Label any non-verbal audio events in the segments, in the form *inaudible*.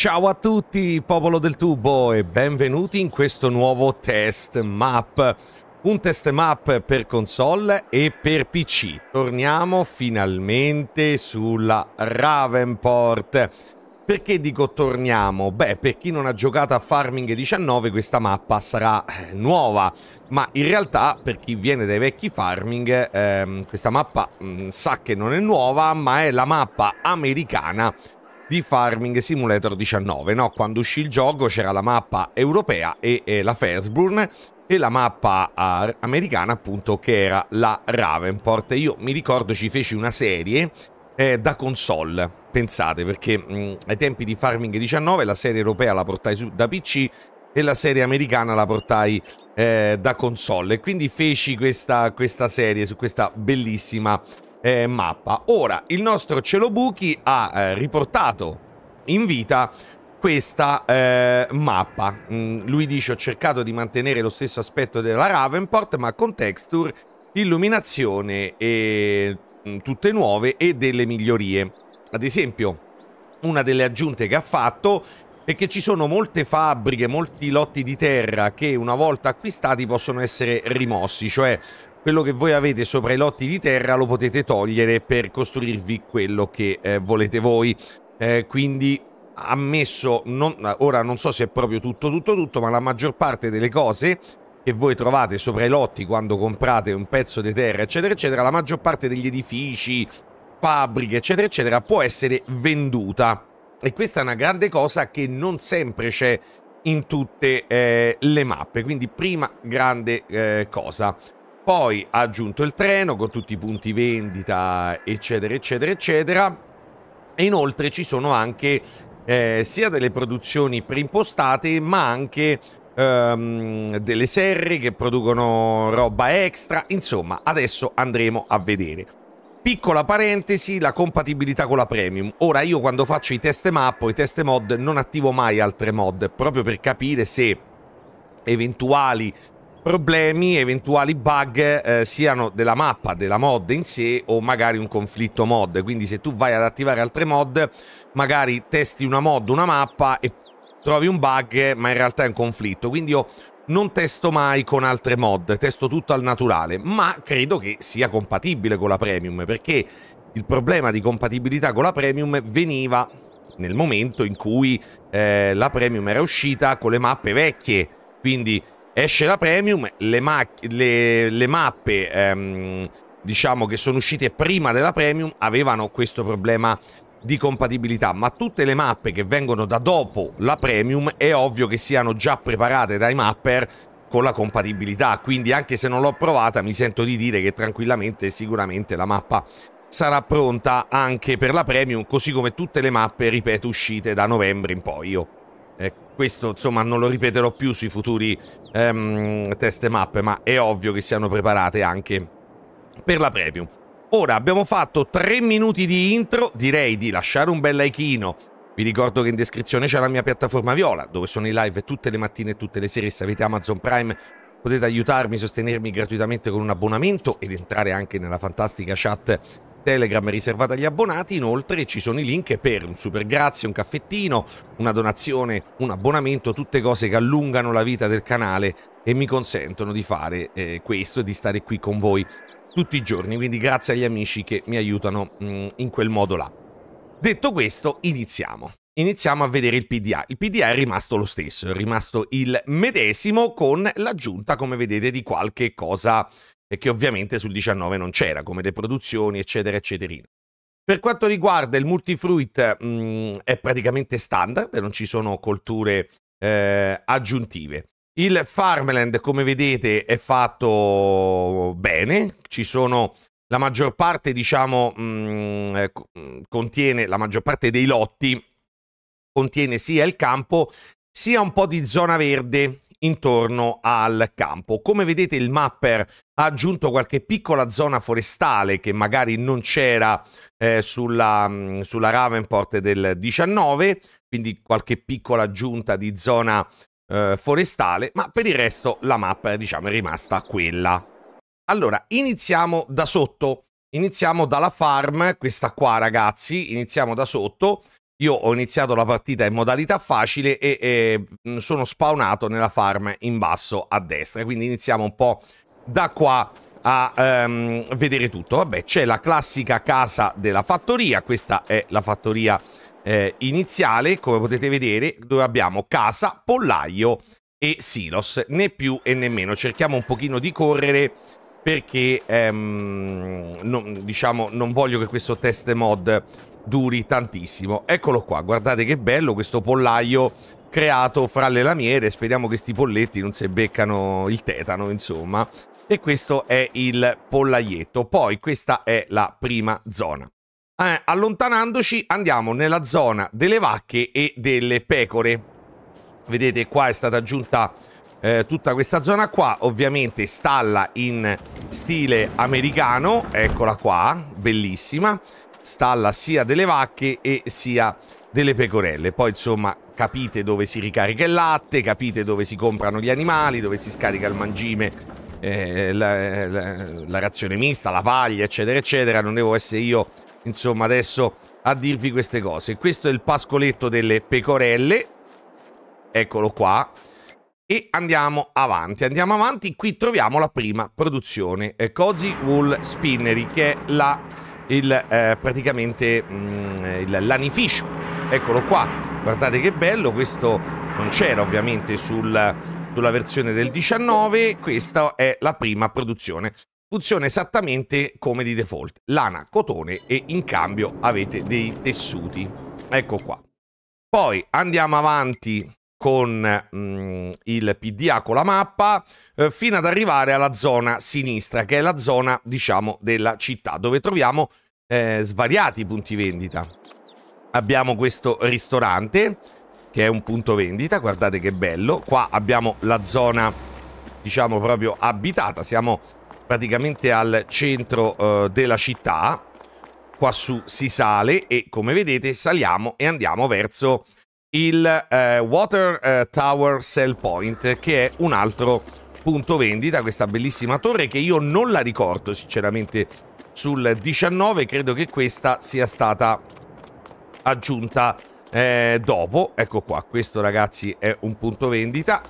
Ciao a tutti, popolo del tubo, e benvenuti in questo nuovo test map. Un test map per console e per PC. Torniamo finalmente sulla Ravenport. Perché dico torniamo? Beh, per chi non ha giocato a Farming 19 questa mappa sarà eh, nuova, ma in realtà per chi viene dai vecchi Farming ehm, questa mappa mh, mm, sa che non è nuova, ma è la mappa americana di Farming Simulator 19, no? Quando uscì il gioco c'era la mappa europea e, e la Fairburn e la mappa uh, americana appunto che era la Ravenport. Io mi ricordo ci feci una serie eh, da console, pensate, perché mh, ai tempi di Farming 19 la serie europea la portai su, da PC e la serie americana la portai eh, da console e quindi feci questa, questa serie su questa bellissima eh, mappa. Ora, il nostro Celobuchi ha eh, riportato in vita questa eh, mappa. Mm, lui dice ho cercato di mantenere lo stesso aspetto della Ravenport, ma con texture, illuminazione e mm, tutte nuove e delle migliorie. Ad esempio, una delle aggiunte che ha fatto è che ci sono molte fabbriche, molti lotti di terra che una volta acquistati possono essere rimossi, cioè quello che voi avete sopra i lotti di terra lo potete togliere per costruirvi quello che eh, volete voi. Eh, quindi ammesso, non, ora non so se è proprio tutto tutto tutto, ma la maggior parte delle cose che voi trovate sopra i lotti quando comprate un pezzo di terra, eccetera, eccetera, la maggior parte degli edifici, fabbriche, eccetera, eccetera, può essere venduta. E questa è una grande cosa che non sempre c'è in tutte eh, le mappe. Quindi prima grande eh, cosa. Poi ha aggiunto il treno con tutti i punti vendita, eccetera, eccetera, eccetera. E inoltre ci sono anche eh, sia delle produzioni preimpostate, ma anche ehm, delle serre che producono roba extra. Insomma, adesso andremo a vedere. Piccola parentesi, la compatibilità con la premium. Ora io quando faccio i test map o i test mod non attivo mai altre mod, proprio per capire se eventuali problemi, eventuali bug eh, siano della mappa, della mod in sé o magari un conflitto mod. Quindi se tu vai ad attivare altre mod, magari testi una mod, una mappa e trovi un bug, ma in realtà è un conflitto. Quindi io non testo mai con altre mod, testo tutto al naturale, ma credo che sia compatibile con la premium, perché il problema di compatibilità con la premium veniva nel momento in cui eh, la premium era uscita con le mappe vecchie. Quindi esce la premium, le, le, le mappe ehm, diciamo che sono uscite prima della premium avevano questo problema di compatibilità, ma tutte le mappe che vengono da dopo la premium è ovvio che siano già preparate dai mapper con la compatibilità, quindi anche se non l'ho provata mi sento di dire che tranquillamente sicuramente la mappa sarà pronta anche per la premium, così come tutte le mappe, ripeto, uscite da novembre in poi. Io eh, questo insomma non lo ripeterò più sui futuri ehm, test mappe, ma è ovvio che siano preparate anche per la premium. Ora abbiamo fatto 3 minuti di intro, direi di lasciare un bel likeino. Vi ricordo che in descrizione c'è la mia piattaforma Viola, dove sono in live tutte le mattine e tutte le sere. Se avete Amazon Prime potete aiutarmi, sostenermi gratuitamente con un abbonamento ed entrare anche nella fantastica chat Telegram riservata agli abbonati, inoltre ci sono i link per un super grazie, un caffettino, una donazione, un abbonamento, tutte cose che allungano la vita del canale e mi consentono di fare eh, questo e di stare qui con voi tutti i giorni, quindi grazie agli amici che mi aiutano mh, mm, in quel modo là. Detto questo, iniziamo. Iniziamo a vedere il PDA. Il PDA è rimasto lo stesso, è rimasto il medesimo con l'aggiunta, come vedete, di qualche cosa e che ovviamente sul 19 non c'era, come le produzioni, eccetera, eccetera. Per quanto riguarda il multifruit, mh, mm, è praticamente standard, non ci sono colture eh, aggiuntive. Il farmland, come vedete, è fatto bene, ci sono la maggior parte, diciamo, mh, mm, eh, mm, contiene la maggior parte dei lotti contiene sia il campo sia un po' di zona verde intorno al campo. Come vedete il mapper ha aggiunto qualche piccola zona forestale che magari non c'era eh, sulla, mm, sulla Ravenport del 19, quindi qualche piccola aggiunta di zona eh, forestale, ma per il resto la mappa diciamo è rimasta quella. Allora, iniziamo da sotto. Iniziamo dalla farm, questa qua ragazzi, iniziamo da sotto io ho iniziato la partita in modalità facile e, e sono spawnato nella farm in basso a destra, quindi iniziamo un po' da qua a um, vedere tutto. Vabbè, c'è la classica casa della fattoria, questa è la fattoria eh, iniziale, come potete vedere, dove abbiamo casa, pollaio e silos, né più e né meno. Cerchiamo un pochino di correre perché ehm, non, diciamo, non voglio che questo test mod duri tantissimo. Eccolo qua, guardate che bello questo pollaio creato fra le lamiere, speriamo che questi polletti non si beccano il tetano, insomma. E questo è il pollaietto. Poi questa è la prima zona. Eh, allontanandoci andiamo nella zona delle vacche e delle pecore. Vedete qua è stata aggiunta eh, tutta questa zona qua, ovviamente stalla in stile americano, eccola qua, bellissima, stalla sia delle vacche e sia delle pecorelle. Poi insomma capite dove si ricarica il latte, capite dove si comprano gli animali, dove si scarica il mangime eh, la, la, la, razione mista, la paglia, eccetera, eccetera. Non devo essere io, insomma, adesso a dirvi queste cose. Questo è il pascoletto delle pecorelle. Eccolo qua. E andiamo avanti, andiamo avanti. Qui troviamo la prima produzione, eh, Cozy Wool Spinnery, che è la, il, eh, praticamente mm, il lanificio. Eccolo qua, guardate che bello, questo non c'era ovviamente sul, sulla versione del 19, questa è la prima produzione. Funziona esattamente come di default, lana, cotone e in cambio avete dei tessuti. Ecco qua. Poi andiamo avanti con mm, il PDA con la mappa eh, fino ad arrivare alla zona sinistra che è la zona diciamo della città dove troviamo eh, svariati punti vendita abbiamo questo ristorante che è un punto vendita, guardate che bello. Qua abbiamo la zona, diciamo, proprio abitata, siamo praticamente al centro uh, della città. Qua su si sale e come vedete saliamo e andiamo verso il uh, Water uh, Tower Sell Point, che è un altro punto vendita, questa bellissima torre che io non la ricordo sinceramente sul 19, credo che questa sia stata aggiunta eh, dopo, ecco qua, questo ragazzi è un punto vendita.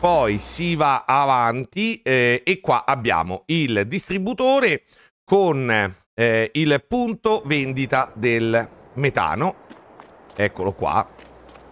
Poi si va avanti eh, e qua abbiamo il distributore con eh, il punto vendita del metano. Eccolo qua.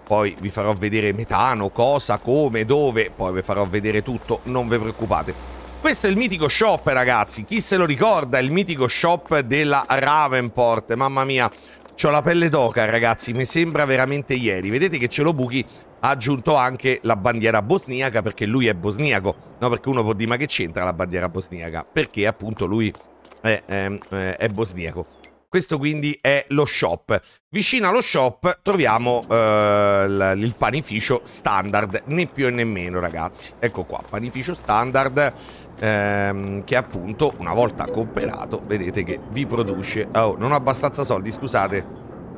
Poi vi farò vedere metano, cosa, come, dove, poi vi farò vedere tutto, non vi preoccupate. Questo è il mitico shop, ragazzi. Chi se lo ricorda? Il mitico shop della Ravenport. Mamma mia, C'ho la pelle d'oca, ragazzi, mi sembra veramente ieri. Vedete che ce lo buchi ha aggiunto anche la bandiera bosniaca perché lui è bosniaco. No, perché uno può dire ma che c'entra la bandiera bosniaca? Perché appunto lui è, è, è bosniaco. Questo quindi è lo shop. Vicino allo shop troviamo eh, il panificio standard, né più né meno ragazzi. Ecco qua, panificio standard ehm, che appunto una volta comprato vedete che vi produce... Oh, non ho abbastanza soldi, scusate.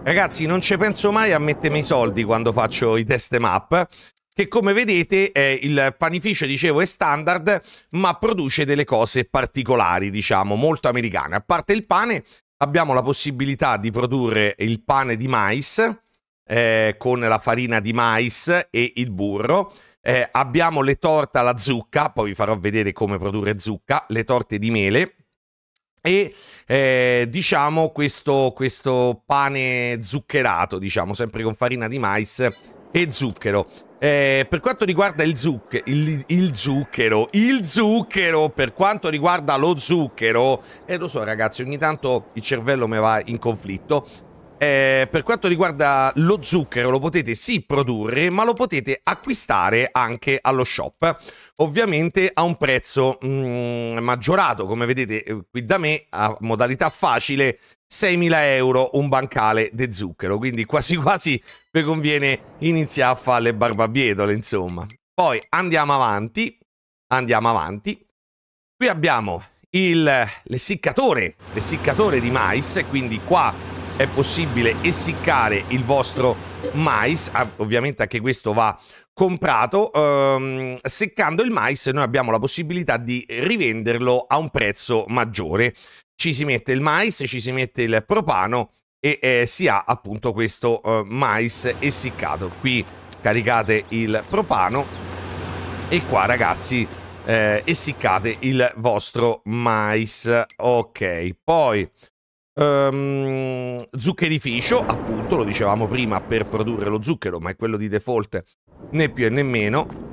Ragazzi, non ci penso mai a mettermi i soldi quando faccio i test map che come vedete eh, il panificio, dicevo, è standard, ma produce delle cose particolari, diciamo, molto americane. A parte il pane, abbiamo la possibilità di produrre il pane di mais eh, con la farina di mais e il burro. Eh, abbiamo le torte alla zucca, poi vi farò vedere come produrre zucca, le torte di mele e eh, diciamo questo, questo pane zuccherato, diciamo sempre con farina di mais e zucchero. Eh, per quanto riguarda il, zuc il, il, zucchero, il zucchero, per quanto riguarda lo zucchero, e eh, lo so ragazzi, ogni tanto il cervello mi va in conflitto, eh, per quanto riguarda lo zucchero lo potete sì produrre ma lo potete acquistare anche allo shop. Ovviamente a un prezzo mm, maggiorato. Come vedete eh, qui da me a modalità facile 6.000 euro un bancale di zucchero. Quindi *laughs* quasi quasi vi conviene iniziare a fare le barbabietole insomma. Poi andiamo avanti andiamo avanti. Qui abbiamo il l'essiccatore l'essiccatore di mais quindi qua è possibile essiccare il vostro mais, ovviamente anche questo va comprato, ehm, seccando il mais noi abbiamo la possibilità di rivenderlo a un prezzo maggiore. Ci si mette il mais, ci si mette il propano e eh, si ha appunto questo eh, mais essiccato. Qui caricate il propano e qua ragazzi eh, essiccate il vostro mais. Ok, poi um, zuccherificio, appunto, lo dicevamo prima per produrre lo zucchero, ma è quello di default né più e né meno.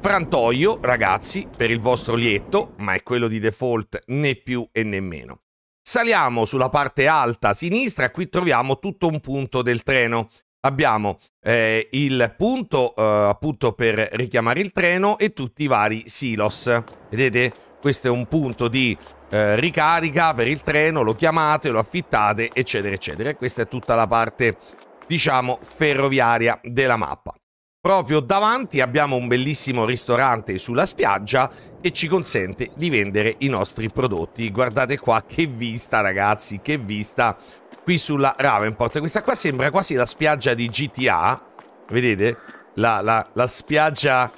Frantoio, ragazzi, per il vostro lietto, ma è quello di default né più e né meno. Saliamo sulla parte alta sinistra, qui troviamo tutto un punto del treno. Abbiamo eh, il punto eh, appunto per richiamare il treno e tutti i vari silos. Vedete? Questo è un punto di eh, ricarica per il treno, lo chiamate, lo affittate, eccetera, eccetera. Questa è tutta la parte, diciamo, ferroviaria della mappa. Proprio davanti abbiamo un bellissimo ristorante sulla spiaggia che ci consente di vendere i nostri prodotti. Guardate qua che vista ragazzi, che vista qui sulla Ravenport. Questa qua sembra quasi la spiaggia di GTA, vedete? La, la, la spiaggia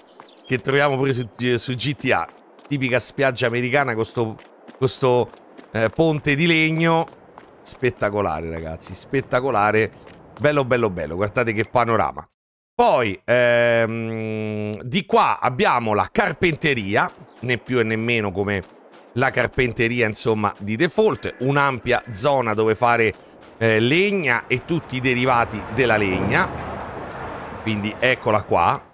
che troviamo pure su, su, GTA, tipica spiaggia americana con questo eh, ponte di legno. Spettacolare ragazzi, spettacolare, bello bello bello, guardate che panorama. Poi ehm, di qua abbiamo la carpenteria, né più e nemmeno come la carpenteria insomma di default, un'ampia zona dove fare eh, legna e tutti i derivati della legna, quindi eccola qua.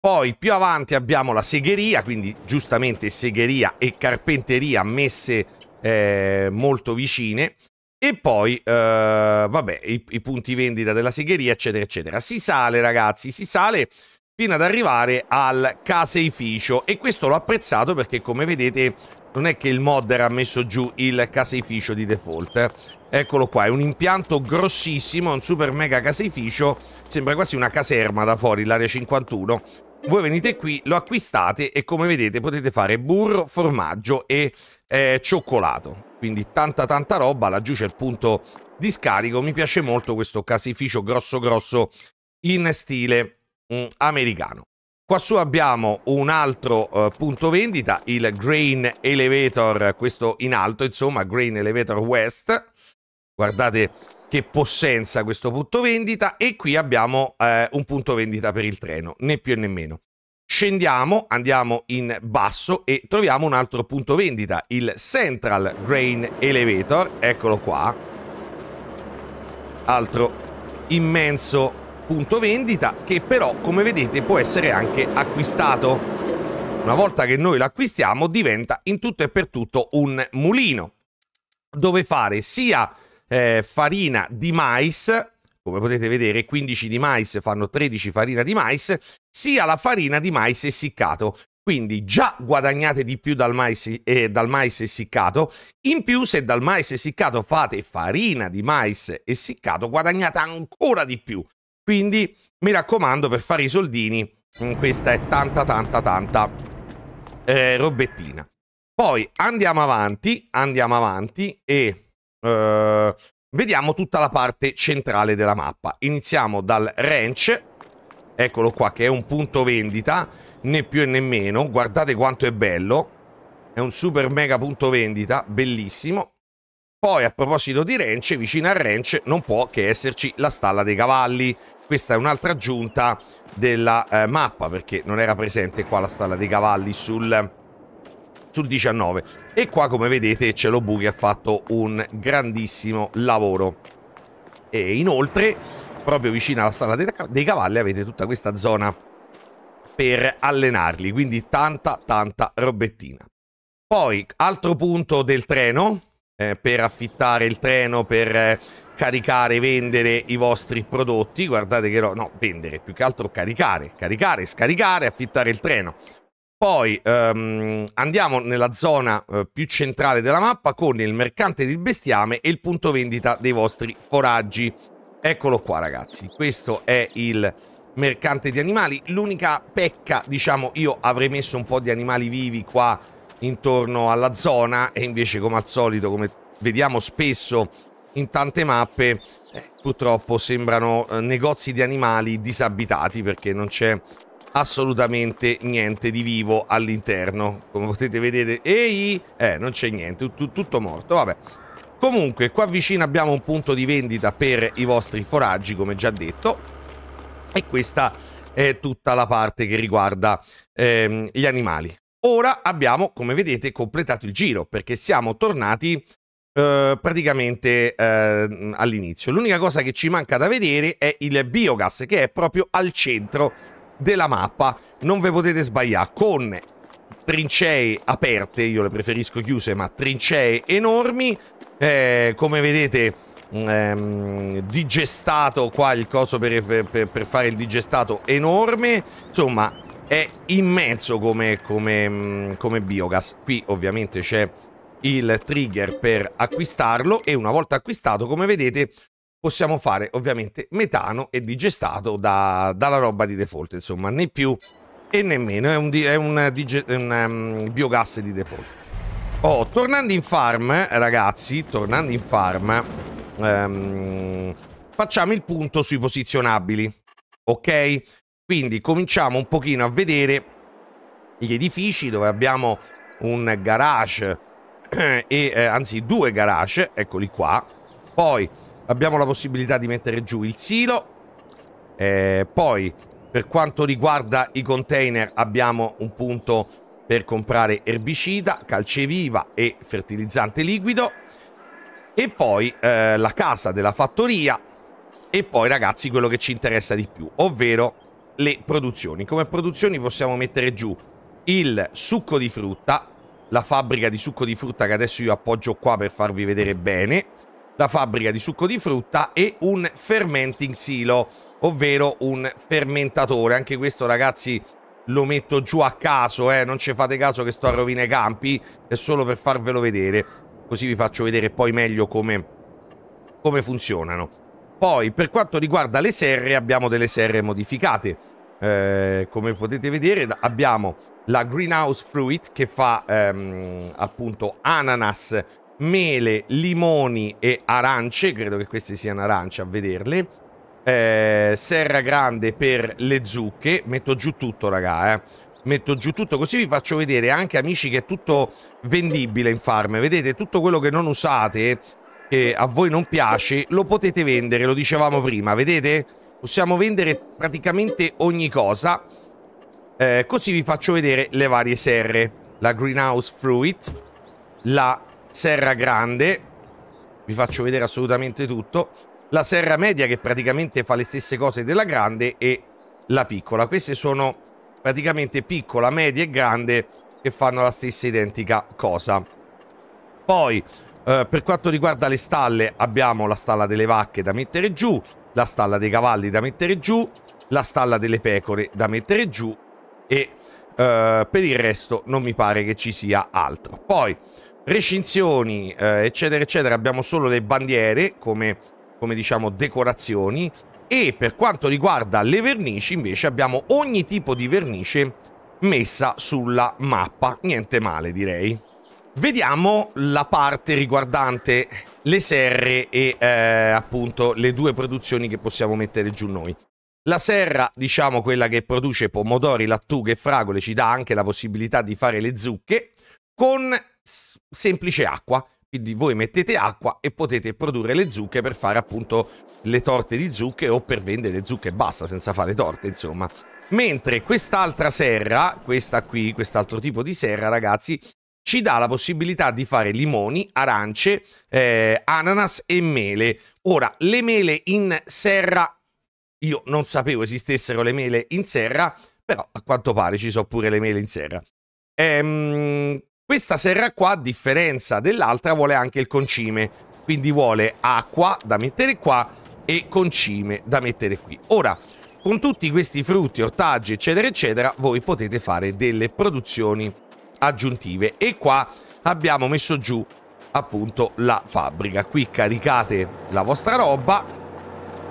Poi più avanti abbiamo la segheria, quindi giustamente segheria e carpenteria messe eh, molto vicine. E poi, uh, vabbè, i, i, punti vendita della segheria, eccetera, eccetera. Si sale, ragazzi, si sale fino ad arrivare al caseificio. E questo l'ho apprezzato perché, come vedete, non è che il modder ha messo giù il caseificio di default. Eccolo qua, è un impianto grossissimo, un super mega caseificio. Sembra quasi una caserma da fuori, l'area 51. Voi venite qui, lo acquistate e come vedete potete fare burro, formaggio e eh, cioccolato. Quindi tanta tanta roba, laggiù c'è il punto di scarico. Mi piace molto questo caseificio grosso grosso in stile mm, americano. Qua su abbiamo un altro uh, punto vendita, il Grain Elevator, questo in alto, insomma, Grain Elevator West. Guardate che possenza questo punto vendita e qui abbiamo uh, un punto vendita per il treno, né più né meno. Scendiamo, andiamo in basso e troviamo un altro punto vendita, il Central Grain Elevator, eccolo qua. Altro immenso punto vendita che però, come vedete, può essere anche acquistato. Una volta che noi l'acquistiamo diventa in tutto e per tutto un mulino dove fare sia eh, farina di mais come potete vedere 15 di mais fanno 13 farina di mais, sia la farina di mais essiccato. Quindi già guadagnate di più dal mais, eh, dal mais essiccato, in più se dal mais essiccato fate farina di mais essiccato guadagnate ancora di più. Quindi mi raccomando per fare i soldini, mm, questa è tanta tanta tanta eh, robettina. Poi andiamo avanti, andiamo avanti e Uh, Vediamo tutta la parte centrale della mappa. Iniziamo dal ranch, eccolo qua che è un punto vendita, né più né meno, guardate quanto è bello, è un super mega punto vendita, bellissimo. Poi a proposito di ranch, vicino al ranch non può che esserci la stalla dei cavalli, questa è un'altra aggiunta della eh, mappa perché non era presente qua la stalla dei cavalli sul, sul 19 e qua come vedete Cielo Bughi ha fatto un grandissimo lavoro. E inoltre proprio vicino alla stalla dei cavalli avete tutta questa zona per allenarli. Quindi tanta tanta robettina. Poi altro punto del treno eh, per affittare il treno per eh, caricare e vendere i vostri prodotti. Guardate che no, no vendere più che altro caricare caricare scaricare affittare il treno poi um, andiamo nella zona uh, più centrale della mappa con il mercante del bestiame e il punto vendita dei vostri foraggi. Eccolo qua ragazzi, questo è il mercante di animali. L'unica pecca, diciamo, io avrei messo un po' di animali vivi qua intorno alla zona e invece come al solito, come vediamo spesso in tante mappe, eh, purtroppo sembrano eh, negozi di animali disabitati perché non c'è assolutamente niente di vivo all'interno come potete vedere ehi eh non c'è niente tutto, tutto morto vabbè Comunque, qua vicino abbiamo un punto di vendita per i vostri foraggi, come già detto, e questa è tutta la parte che riguarda ehm, gli animali. Ora abbiamo, come vedete, completato il giro, perché siamo tornati eh, praticamente eh, all'inizio. L'unica cosa che ci manca da vedere è il biogas, che è proprio al centro della mappa. Non ve potete sbagliare, con trincee aperte, io le preferisco chiuse, ma trincee enormi, eh, come vedete ehm, digestato qua il coso per, per, per, fare il digestato enorme. Insomma è immenso come, come, come biogas. Qui ovviamente c'è il trigger per acquistarlo e una volta acquistato come vedete possiamo fare ovviamente metano e digestato da, dalla roba di default insomma né più e nemmeno è un, è un, un um, biogas di default Oh, tornando in farm, ragazzi, tornando in farm, um, facciamo il punto sui posizionabili, ok? Quindi cominciamo un pochino a vedere gli edifici dove abbiamo un garage, *clears throat* e, eh, anzi due garage, eccoli qua. Poi abbiamo la possibilità di mettere giù il silo, eh, poi per quanto riguarda i container abbiamo un punto per comprare erbicida, calceviva e fertilizzante liquido. E poi eh, la casa della fattoria. E poi ragazzi quello che ci interessa di più, ovvero le produzioni. Come produzioni possiamo mettere giù il succo di frutta, la fabbrica di succo di frutta che adesso io appoggio qua per farvi vedere bene, la fabbrica di succo di frutta e un fermenting silo, ovvero un fermentatore. Anche questo ragazzi lo metto giù a caso, eh, non ci fate caso che sto a rovina i campi, è solo per farvelo vedere, così vi faccio vedere poi meglio come, come funzionano. Poi, per quanto riguarda le serre, abbiamo delle serre modificate. Eh, come potete vedere, abbiamo la Greenhouse Fruit che fa ehm, appunto ananas, mele, limoni e arance, credo che queste siano arance a vederle eh, serra grande per le zucche. Metto giù tutto, raga, eh. Metto giù tutto, così vi faccio vedere anche, amici, che è tutto vendibile in farm. Vedete, tutto quello che non usate, che a voi non piace, lo potete vendere, lo dicevamo prima, vedete? Possiamo vendere praticamente ogni cosa. Eh, così vi faccio vedere le varie serre. La Greenhouse Fruit, la serra grande, vi faccio vedere assolutamente tutto la serra media che praticamente fa le stesse cose della grande e la piccola. Queste sono praticamente piccola, media e grande che fanno la stessa identica cosa. Poi, eh, per quanto riguarda le stalle, abbiamo la stalla delle vacche da mettere giù, la stalla dei cavalli da mettere giù, la stalla delle pecore da mettere giù e eh, per il resto non mi pare che ci sia altro. Poi, recinzioni, eh, eccetera, eccetera, abbiamo solo le bandiere come come diciamo decorazioni e per quanto riguarda le vernici invece abbiamo ogni tipo di vernice messa sulla mappa, niente male direi. Vediamo la parte riguardante le serre e eh, appunto le due produzioni che possiamo mettere giù noi. La serra, diciamo quella che produce pomodori, lattughe e fragole, ci dà anche la possibilità di fare le zucche con semplice acqua. Quindi voi mettete acqua e potete produrre le zucche per fare appunto le torte di zucche o per vendere zucche e basta, senza fare torte, insomma. Mentre quest'altra serra, questa qui, quest'altro tipo di serra, ragazzi, ci dà la possibilità di fare limoni, arance, eh, ananas e mele. Ora, le mele in serra, io non sapevo esistessero le mele in serra, però a quanto pare ci sono pure le mele in serra. Ehm, questa serra qua, a differenza dell'altra, vuole anche il concime, quindi vuole acqua da mettere qua e concime da mettere qui. Ora, con tutti questi frutti, ortaggi, eccetera, eccetera, voi potete fare delle produzioni aggiuntive. E qua abbiamo messo giù appunto la fabbrica. Qui caricate la vostra roba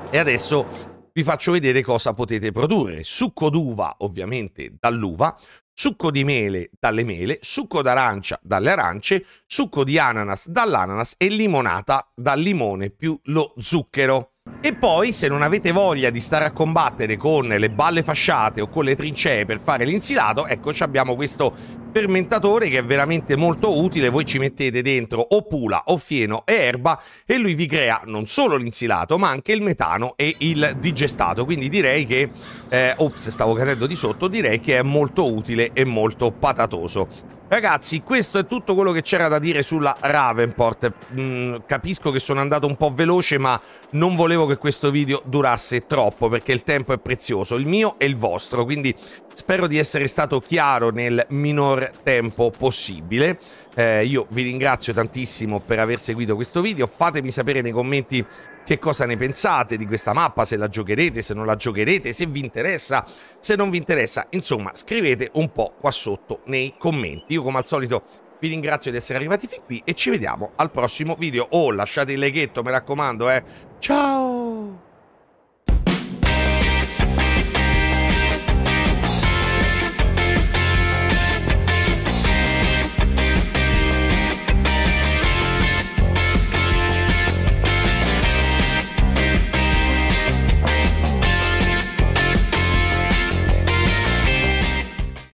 e adesso vi faccio vedere cosa potete produrre. Succo d'uva, ovviamente, dall'uva, succo di mele dalle mele, succo d'arancia dalle arance, succo di ananas dall'ananas e limonata dal limone più lo zucchero. E poi, se non avete voglia di stare a combattere con le balle fasciate o con le trincee per fare l'insilato, ecco, abbiamo questo fermentatore che è veramente molto utile, voi ci mettete dentro o pula o fieno e erba e lui vi crea non solo l'insilato ma anche il metano e il digestato, quindi direi che, eh, ops stavo cadendo di sotto, direi che è molto utile e molto patatoso. Ragazzi, questo è tutto quello che c'era da dire sulla Ravenport. Mm, capisco che sono andato un po' veloce, ma non volevo che questo video durasse troppo, perché il tempo è prezioso, il mio e il vostro, quindi spero di essere stato chiaro nel minor tempo possibile. Eh, io vi ringrazio tantissimo per aver seguito questo video, fatemi sapere nei commenti che cosa ne pensate di questa mappa, se la giocherete, se non la giocherete, se vi interessa, se non vi interessa. Insomma, scrivete un po' qua sotto nei commenti. Io come al solito vi ringrazio di essere arrivati fin qui e ci vediamo al prossimo video. Oh, lasciate il leghetto, mi raccomando, eh. Ciao!